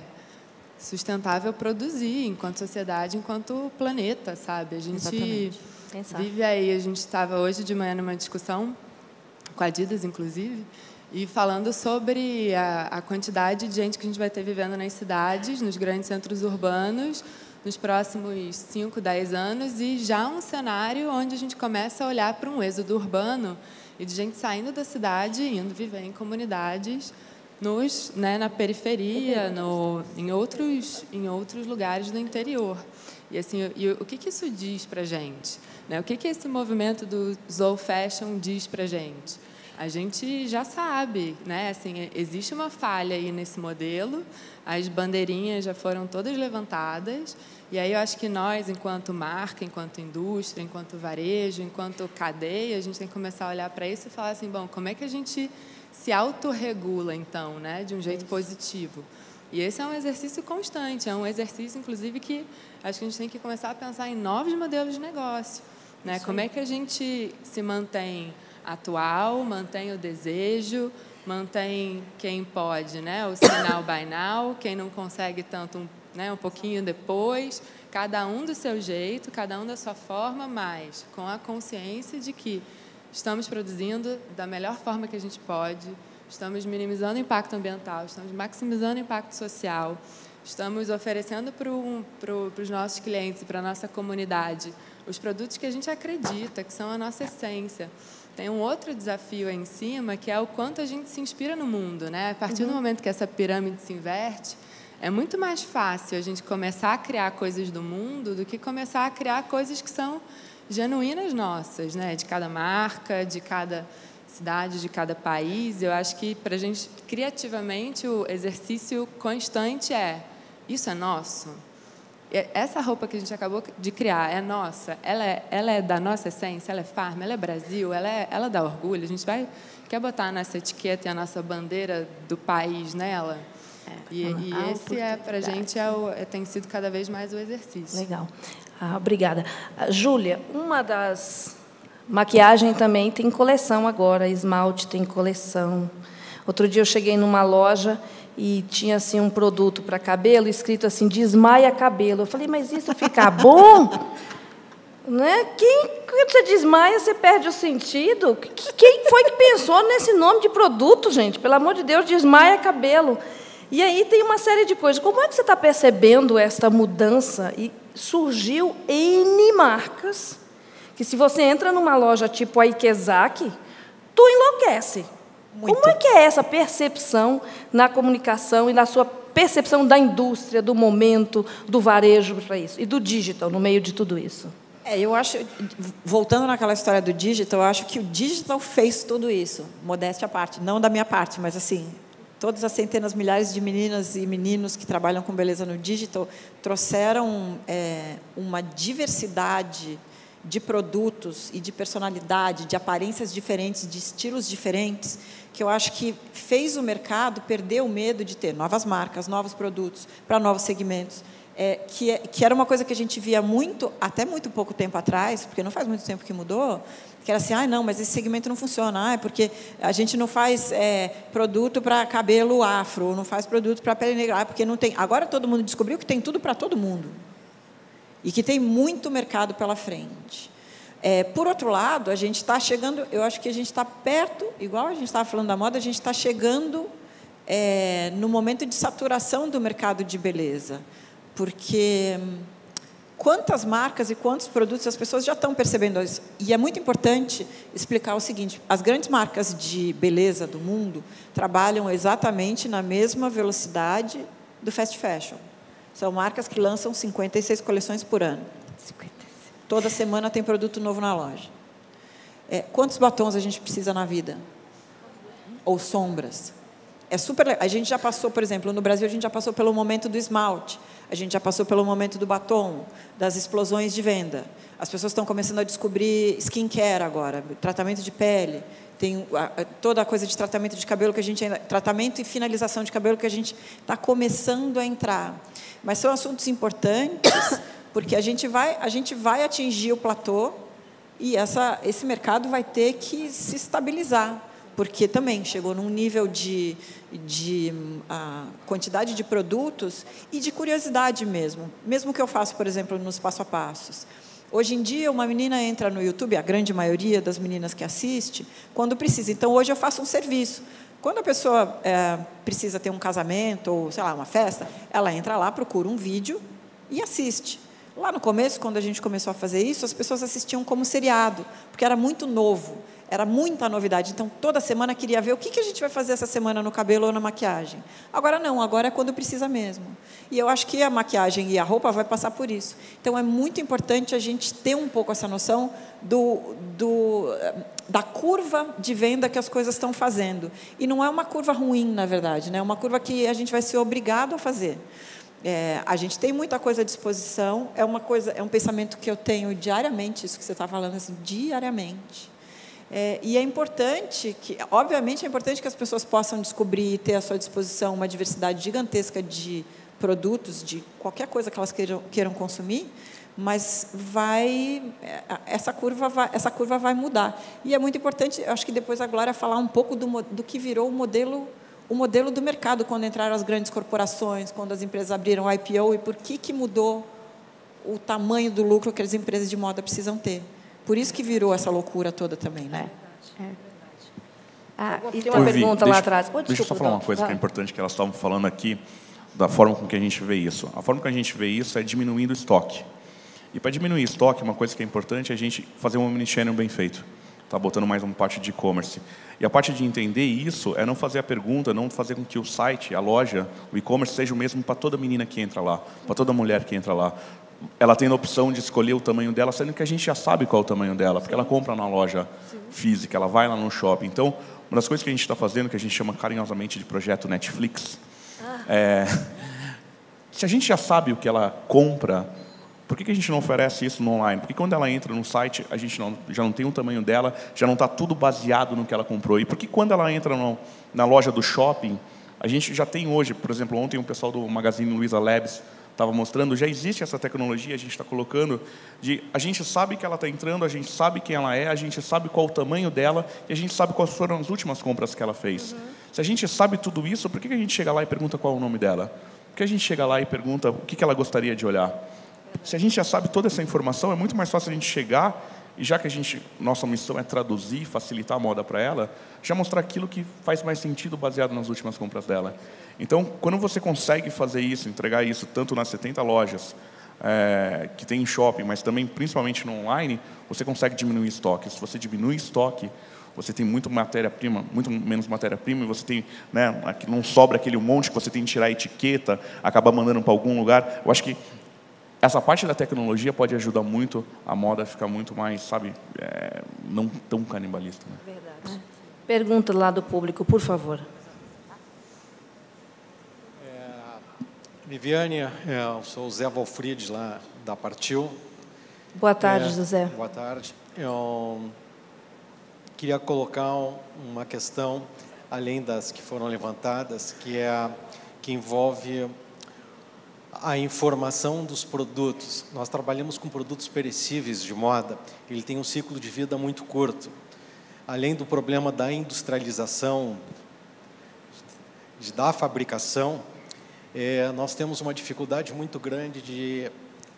Speaker 4: sustentável produzir enquanto sociedade, enquanto planeta, sabe? A gente vive aí, a gente estava hoje de manhã numa discussão com a Adidas, inclusive, e falando sobre a, a, quantidade de gente que a gente vai ter vivendo nas cidades, nos grandes centros urbanos, nos próximos 5, 10 anos, e já um cenário onde a gente começa a olhar para um êxodo urbano e de gente saindo da cidade e indo viver em comunidades nos, né, na periferia, no, em, outros, em outros lugares do interior. E, assim, e o que, que isso diz para a gente? Né? O que, que esse movimento do Soul Fashion diz para a gente? A gente já sabe, né? Assim, existe uma falha aí nesse modelo, as bandeirinhas já foram todas levantadas, e aí eu acho que nós, enquanto marca, enquanto indústria, enquanto varejo, enquanto cadeia, a gente tem que começar a olhar para isso e falar assim, bom, como é que a gente se autorregula, então, né, de um jeito positivo? E esse é um exercício constante, é um exercício, inclusive, que acho que a gente tem que começar a pensar em novos modelos de negócio. Né? Como é que a gente se mantém atual, mantém o desejo, mantém quem pode, né? o sinal [COUGHS] by now, quem não consegue tanto um né, um pouquinho depois, cada um do seu jeito, cada um da sua forma, mas com a consciência de que estamos produzindo da melhor forma que a gente pode, estamos minimizando o impacto ambiental, estamos maximizando o impacto social, estamos oferecendo para pro, os nossos clientes para a nossa comunidade os produtos que a gente acredita, que são a nossa essência. Tem um outro desafio aí em cima, que é o quanto a gente se inspira no mundo. Né? A partir uhum. do momento que essa pirâmide se inverte, é muito mais fácil a gente começar a criar coisas do mundo do que começar a criar coisas que são genuínas nossas, né? de cada marca, de cada cidade, de cada país. Eu acho que, para a gente, criativamente, o exercício constante é: isso é nosso? Essa roupa que a gente acabou de criar é nossa? Ela é, ela é da nossa essência? Ela é farma? Ela é Brasil? Ela, é, ela dá orgulho? A gente vai quer botar nessa etiqueta e a nossa bandeira do país nela? É, e, e esse é para a gente é o, é, tem sido cada vez mais o exercício.
Speaker 2: Legal. Ah, obrigada. Ah, Júlia, uma das Maquiagem também tem coleção agora, esmalte tem coleção. Outro dia eu cheguei numa loja e tinha assim um produto para cabelo escrito assim desmaia cabelo. Eu falei, mas isso fica [LAUGHS] bom? né? Quem quando você desmaia você perde o sentido? Quem foi que pensou nesse nome de produto, gente? Pelo amor de Deus, desmaia cabelo. E aí tem uma série de coisas. Como é que você está percebendo esta mudança? E surgiu N marcas que se você entra numa loja tipo a Ikezaki, tu enlouquece. Muito. Como é que é essa percepção na comunicação e na sua percepção da indústria, do momento, do varejo para isso e do digital no meio de tudo isso?
Speaker 3: É, eu acho, voltando naquela história do digital, eu acho que o digital fez tudo isso, modéstia à parte, não da minha parte, mas assim, todas as centenas, milhares de meninas e meninos que trabalham com beleza no digital trouxeram é, uma diversidade de produtos e de personalidade, de aparências diferentes, de estilos diferentes, que eu acho que fez o mercado perder o medo de ter novas marcas, novos produtos para novos segmentos. É, que, é, que era uma coisa que a gente via muito, até muito pouco tempo atrás, porque não faz muito tempo que mudou, que era assim, ah, não, mas esse segmento não funciona, ah, é porque a gente não faz é, produto para cabelo afro, não faz produto para pele negra, ah, porque não tem. Agora todo mundo descobriu que tem tudo para todo mundo e que tem muito mercado pela frente. É, por outro lado, a gente está chegando, eu acho que a gente está perto, igual a gente estava falando da moda, a gente está chegando é, no momento de saturação do mercado de beleza, porque hum, quantas marcas e quantos produtos as pessoas já estão percebendo isso. E é muito importante explicar o seguinte: as grandes marcas de beleza do mundo trabalham exatamente na mesma velocidade do fast fashion. São marcas que lançam 56 coleções por ano. 56. Toda semana tem produto novo na loja. É, quantos batons a gente precisa na vida? Ou sombras? É super. A gente já passou, por exemplo, no Brasil a gente já passou pelo momento do esmalte, a gente já passou pelo momento do batom, das explosões de venda. As pessoas estão começando a descobrir skincare agora, tratamento de pele, tem toda a coisa de tratamento de cabelo que a gente ainda, tratamento e finalização de cabelo que a gente está começando a entrar. Mas são assuntos importantes, porque a gente vai, a gente vai atingir o platô e essa, esse mercado vai ter que se estabilizar, porque também chegou num nível de, de a quantidade de produtos e de curiosidade mesmo. Mesmo que eu faça, por exemplo, nos passo a passos. Hoje em dia, uma menina entra no YouTube, a grande maioria das meninas que assiste, quando precisa. Então, hoje eu faço um serviço. Quando a pessoa é, precisa ter um casamento ou, sei lá, uma festa, ela entra lá, procura um vídeo e assiste. Lá no começo, quando a gente começou a fazer isso, as pessoas assistiam como seriado, porque era muito novo, era muita novidade. Então, toda semana queria ver o que, que a gente vai fazer essa semana no cabelo ou na maquiagem. Agora não, agora é quando precisa mesmo. E eu acho que a maquiagem e a roupa vai passar por isso. Então, é muito importante a gente ter um pouco essa noção do, do da curva de venda que as coisas estão fazendo. E não é uma curva ruim, na verdade, né? é uma curva que a gente vai ser obrigado a fazer. É, a gente tem muita coisa à disposição, é uma coisa, é um pensamento que eu tenho diariamente, isso que você está falando assim, diariamente. É, e é importante que, obviamente, é importante que as pessoas possam descobrir e ter à sua disposição uma diversidade gigantesca de produtos, de qualquer coisa que elas queiram, queiram consumir, mas vai essa curva vai, essa curva vai mudar. E é muito importante acho que depois a Glória falar um pouco do, do que virou o modelo o modelo do mercado quando entraram as grandes corporações quando as empresas abriram IPO e por que que mudou o tamanho do lucro que as empresas de moda precisam ter por isso que virou essa loucura toda também né é, é.
Speaker 1: Ah, e tem uma pergunta
Speaker 6: deixa,
Speaker 1: lá atrás.
Speaker 6: Oh, deixa eu só falar uma coisa que é importante que elas estavam falando aqui da forma com que a gente vê isso. A forma que a gente vê isso é diminuindo o estoque. E para diminuir o estoque, uma coisa que é importante é a gente fazer um omnichannel bem feito. Tá botando mais uma parte de e-commerce. E a parte de entender isso é não fazer a pergunta, não fazer com que o site, a loja, o e-commerce seja o mesmo para toda menina que entra lá, para toda mulher que entra lá. Ela tem a opção de escolher o tamanho dela, sendo que a gente já sabe qual é o tamanho dela, porque ela compra na loja física, ela vai lá no shopping. Então, uma das coisas que a gente está fazendo, que a gente chama carinhosamente de projeto Netflix, é, se a gente já sabe o que ela compra, por que, que a gente não oferece isso no online? Porque quando ela entra no site, a gente não, já não tem o tamanho dela, já não está tudo baseado no que ela comprou. E por que quando ela entra no, na loja do shopping, a gente já tem hoje, por exemplo, ontem o pessoal do Magazine Luiza Labs estava mostrando, já existe essa tecnologia, a gente está colocando, de a gente sabe que ela está entrando, a gente sabe quem ela é, a gente sabe qual o tamanho dela e a gente sabe quais foram as últimas compras que ela fez. Uhum. Se a gente sabe tudo isso, por que a gente chega lá e pergunta qual é o nome dela? Por que a gente chega lá e pergunta o que ela gostaria de olhar? Se a gente já sabe toda essa informação, é muito mais fácil a gente chegar e já que a gente nossa missão é traduzir, facilitar a moda para ela, já mostrar aquilo que faz mais sentido baseado nas últimas compras dela. Então, quando você consegue fazer isso, entregar isso tanto nas 70 lojas é, que tem em shopping, mas também principalmente no online, você consegue diminuir estoque. Se você diminui estoque, você tem muito matéria-prima, muito menos matéria-prima, e você tem, né, não sobra aquele monte que você tem que tirar a etiqueta, acabar mandando para algum lugar. Eu acho que essa parte da tecnologia pode ajudar muito a moda a ficar muito mais, sabe, é, não tão canibalista. Né?
Speaker 2: Verdade. Pergunta lá do público, por favor.
Speaker 9: Viviane, é, eu sou o Zé Wolfried, lá da Partiu.
Speaker 2: Boa tarde,
Speaker 9: é,
Speaker 2: José.
Speaker 9: Boa tarde. Eu queria colocar uma questão, além das que foram levantadas, que é a, que envolve a informação dos produtos. Nós trabalhamos com produtos perecíveis de moda, ele tem um ciclo de vida muito curto. Além do problema da industrialização, da fabricação, é, nós temos uma dificuldade muito grande de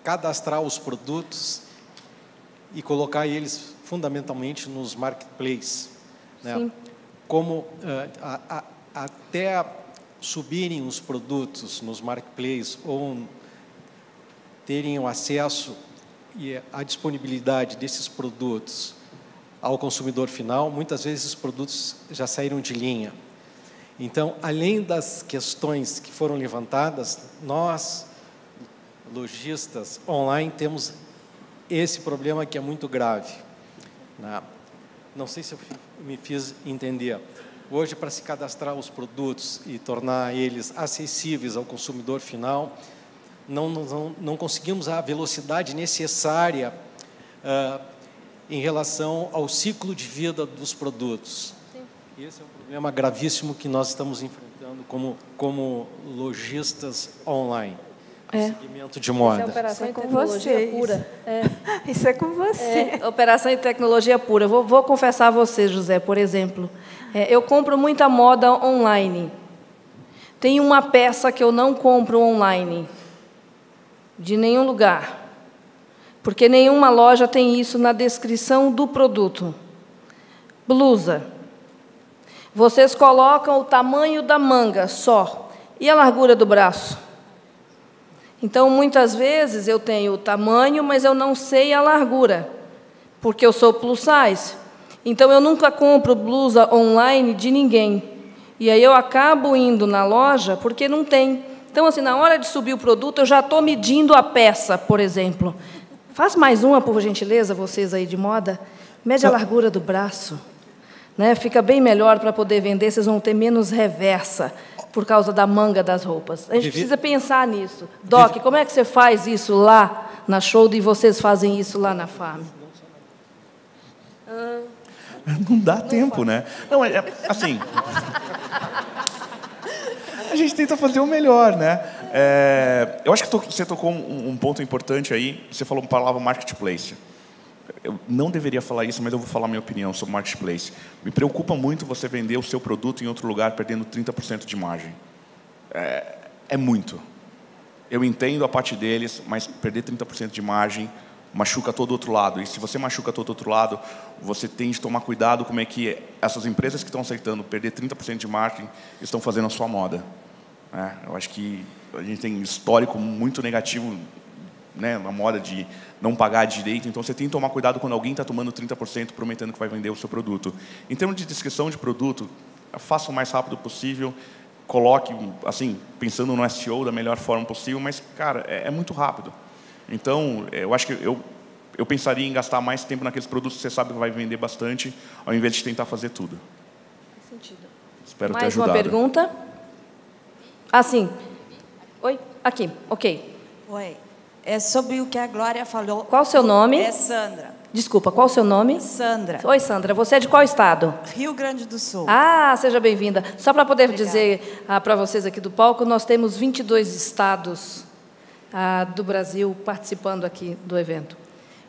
Speaker 9: cadastrar os produtos e colocar eles fundamentalmente nos marketplaces. Né? Como é, a, a, até subirem os produtos nos marketplaces ou terem o acesso e a disponibilidade desses produtos ao consumidor final, muitas vezes os produtos já saíram de linha. Então, além das questões que foram levantadas, nós, lojistas online, temos esse problema que é muito grave. Né? Não sei se eu me fiz entender. Hoje, para se cadastrar os produtos e tornar eles acessíveis ao consumidor final, não, não, não conseguimos a velocidade necessária uh, em relação ao ciclo de vida dos produtos. Sim. Esse é um problema gravíssimo que nós estamos enfrentando como, como lojistas online. É. Segmento de moda. Isso
Speaker 2: é operação Isso é tecnologia você, pura.
Speaker 1: É. [LAUGHS] Isso é com você.
Speaker 2: É, operação em tecnologia pura. Vou, vou confessar a você, José, por exemplo. É, eu compro muita moda online. Tem uma peça que eu não compro online, de nenhum lugar. Porque nenhuma loja tem isso na descrição do produto. Blusa. Vocês colocam o tamanho da manga só e a largura do braço. Então, muitas vezes eu tenho o tamanho, mas eu não sei a largura, porque eu sou plus size. Então, eu nunca compro blusa online de ninguém. E aí eu acabo indo na loja porque não tem. Então, assim, na hora de subir o produto, eu já estou medindo a peça, por exemplo. Faz mais uma, por gentileza, vocês aí de moda. Mede a largura do braço. Né? Fica bem melhor para poder vender, vocês vão ter menos reversa por causa da manga das roupas. A gente precisa pensar nisso. Doc, como é que você faz isso lá na Show e vocês fazem isso lá na Farm? [LAUGHS]
Speaker 6: Não dá não tempo, faz. né? Não, é, é assim. a gente tenta fazer o melhor, né? É, eu acho que você tocou um, um ponto importante aí. Você falou uma palavra marketplace eu não deveria falar isso, mas eu vou falar minha opinião sobre marketplace. Me preocupa muito você vender o seu produto em outro lugar perdendo 30% de margem. É, é, muito. Eu entendo a parte deles, mas perder 30% de margem machuca todo outro lado. E se você machuca todo outro lado, você tem de tomar cuidado como é que essas empresas que estão aceitando perder 30% de margem estão fazendo a sua moda. É, eu acho que a gente tem histórico muito negativo né, na moda de não pagar direito, então você tem que tomar cuidado quando alguém está tomando 30% prometendo que vai vender o seu produto. Em termos de descrição de produto, faça o mais rápido possível, coloque, assim, pensando no SEO da melhor forma possível, mas, cara, é, é muito rápido. Então, eu acho que eu, eu pensaria em gastar mais tempo naqueles produtos que você sabe que vai vender bastante, ao invés de tentar fazer tudo.
Speaker 2: Faz sentido.
Speaker 6: Espero
Speaker 2: mais
Speaker 6: ter ajudado.
Speaker 2: uma pergunta? Ah, sim. Oi? Aqui, ok.
Speaker 10: Oi. É sobre o que a Glória falou.
Speaker 2: Qual o seu nome?
Speaker 10: É Sandra.
Speaker 2: Desculpa, qual o seu nome?
Speaker 10: Sandra.
Speaker 2: Oi, Sandra. Você é de qual estado?
Speaker 10: Rio Grande do Sul.
Speaker 2: Ah, seja bem-vinda. Só para poder dizer ah, para vocês aqui do palco, nós temos 22 estados ah, do Brasil participando aqui do evento.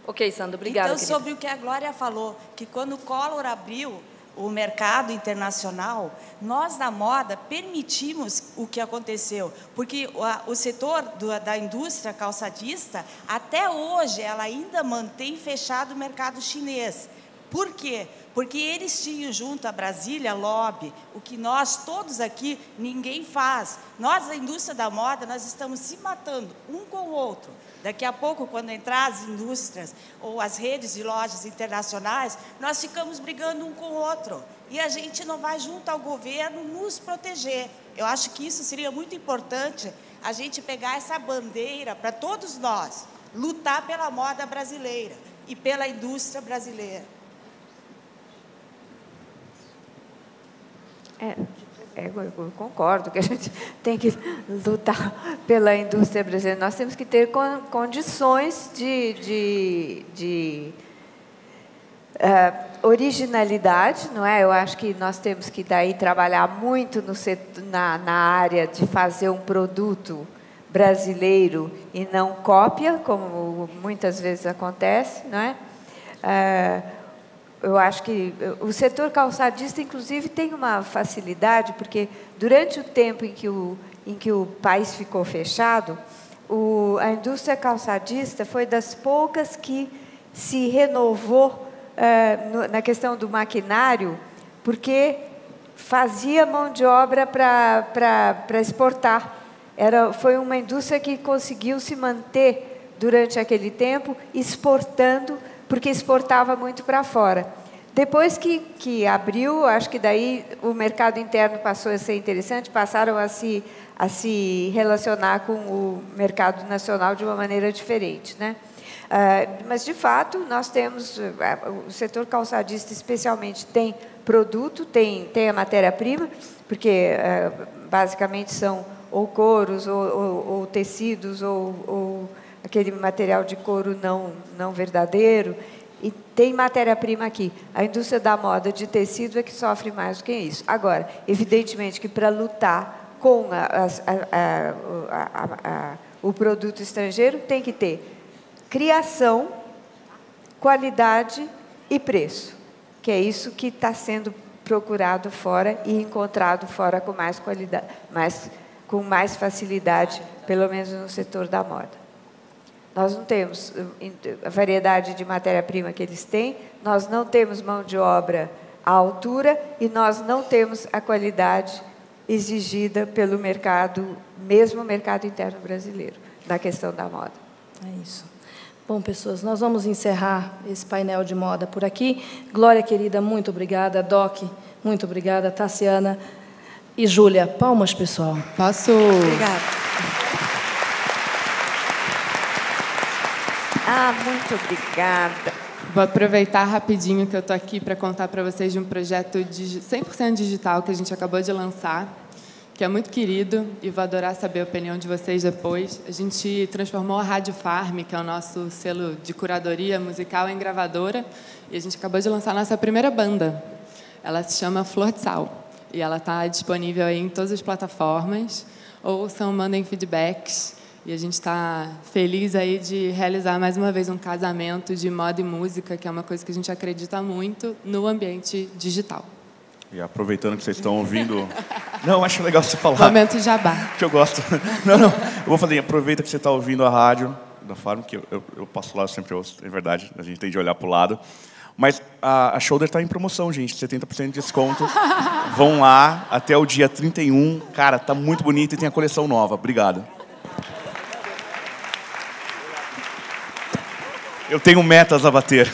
Speaker 2: Ok, Sandra, obrigada.
Speaker 10: Então,
Speaker 2: querida.
Speaker 10: sobre o que a Glória falou, que quando o Collor abriu o mercado internacional, nós da moda permitimos o que aconteceu, porque o, setor da indústria calçadista, até hoje, ela ainda mantém fechado o mercado chinês. Por quê? Porque eles tinham junto a Brasília lobby, o que nós todos aqui ninguém faz. Nós da indústria da moda, nós estamos se matando um com o outro. Daqui a pouco, quando entrar as indústrias ou as redes de lojas internacionais, nós ficamos brigando um com o outro. E a gente não vai junto ao governo nos proteger. Eu acho que isso seria muito importante, a gente pegar essa bandeira para todos nós, lutar pela moda brasileira e pela indústria brasileira.
Speaker 1: É, é, eu concordo que a gente [LAUGHS] tem que lutar pela indústria brasileira. Nós temos que ter con- condições de, de, de eh, originalidade, não é? Eu acho que nós temos que daí trabalhar muito no setor, na, na área de fazer um produto brasileiro e não cópia, como muitas vezes acontece, não é? Eh, eu acho que o setor calçadista, inclusive, tem uma facilidade, porque durante o tempo em que o, em que o país ficou fechado, o, a indústria calçadista foi das poucas que se renovou eh, no- na questão do maquinário, porque fazia mão de obra para exportar. Era, foi uma indústria que conseguiu se manter durante aquele tempo exportando, porque exportava muito para fora. Depois que, que abriu, acho que daí o mercado interno passou a ser interessante, passaram a se, a se relacionar com o mercado nacional de uma maneira diferente. Né? Ah, mas, de fato, nós temos, ah, o setor calçadista especialmente tem produto, tem, tem a matéria-prima, porque ah, basicamente são ou couros, ou, ou- ou tecidos, ou, ou aquele material de couro não, não verdadeiro. E tem matéria-prima aqui. A indústria da moda de tecido é que sofre mais do que isso. Agora, evidentemente que para lutar com a- a- a- o produto estrangeiro tem que ter criação, qualidade e preço, que é isso que está sendo procurado fora e encontrado fora com mais qualidade, mais, com mais facilidade, pelo menos no setor da moda. Nós não temos a variedade de matéria-prima que eles têm, nós não temos mão de obra à altura e nós não temos a qualidade exigida pelo mercado, mesmo o mercado interno brasileiro, na questão da moda.
Speaker 2: É isso. Bom, pessoas, nós vamos encerrar esse painel de moda por aqui. Glória, querida, muito obrigada. Doc, muito obrigada. Tassiana e Júlia. Palmas, pessoal.
Speaker 4: Posso.
Speaker 10: Obrigada.
Speaker 1: Ah, muito obrigada.
Speaker 4: Vou aproveitar rapidinho que eu estou aqui para contar para vocês de um projeto digi- 100% digital que a gente acabou de lançar, que é muito querido e vou adorar saber a opinião de vocês depois. A gente transformou a Rádio Farm, que é o nosso selo de curadoria musical, em gravadora e a gente acabou de lançar a nossa primeira banda. Ela se chama Flor de Sal e ela está disponível em todas as plataformas. Ouçam, mandem feedbacks. E a gente está feliz aí de realizar mais uma vez um casamento de moda e música, que é uma coisa que a gente acredita muito no ambiente digital.
Speaker 6: E aproveitando que vocês estão ouvindo. [LAUGHS] Não, acho legal você falar.
Speaker 4: Momento jabá.
Speaker 6: Que eu gosto. [LAUGHS] Não, não. Eu vou fazer. Aproveita que você está ouvindo a rádio da Farm, que eu, eu, eu passo lá, eu sempre ouço, é verdade. A gente tem de olhar para o lado. Mas a, a Shoulder está em promoção, gente. 70% de desconto. [LAUGHS] Vão lá até o dia 31. Cara, tá muito bonito e tem a coleção nova. Obrigado. Eu tenho metas a bater.